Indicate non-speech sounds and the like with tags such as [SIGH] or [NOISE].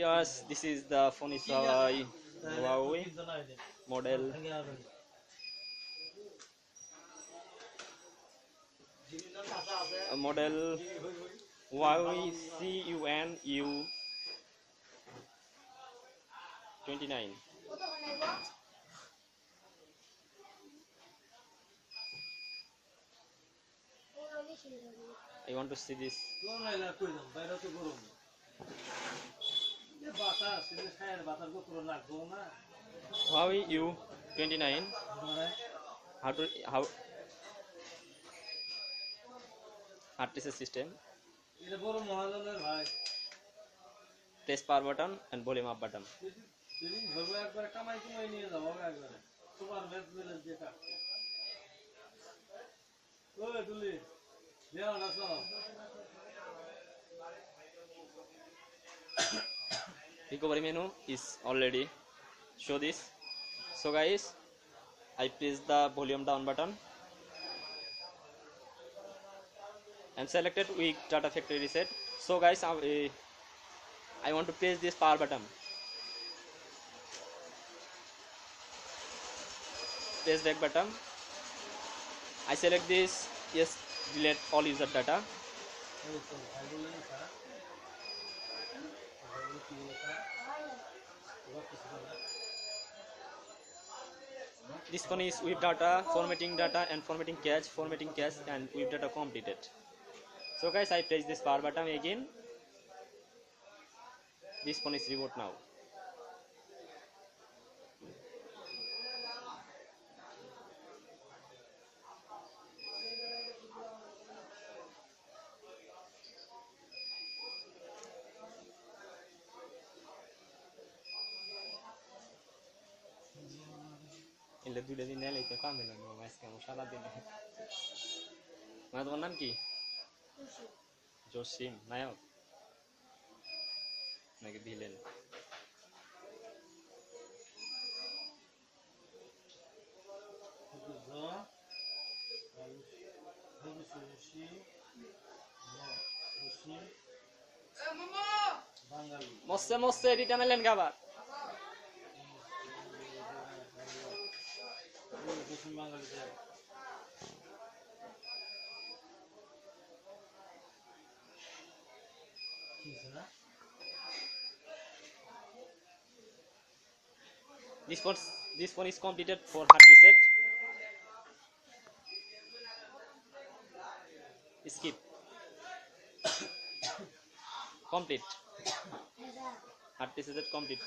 Yes, this is the phone is Huawei, Huawei model uh, model Huawei CUNU 29. I want to see this. Huawei U29. How to how reset system. Press power button and volume up button. Recovery menu is already show this. So guys, I press the volume down button and selected weak data factory reset. So guys, I, uh, I want to press this power button. Press back button. I select this. Yes, delete all user data. This one is with data, formatting data and formatting cache, formatting cache and with data completed. So guys, I press this power button again. This phone is reboot now. এলে দুইটা দিন এলাইতে পাবে না আজকে আমার সারাদিন মানে তোমার নাম কি জসিম নায়ক নাকি ভিলেন মস্তে মস্তে রিটার্ন এলেন গাবার This one, this one is completed for hard reset. Skip. [COUGHS] Complete. [COUGHS] Hard reset complete.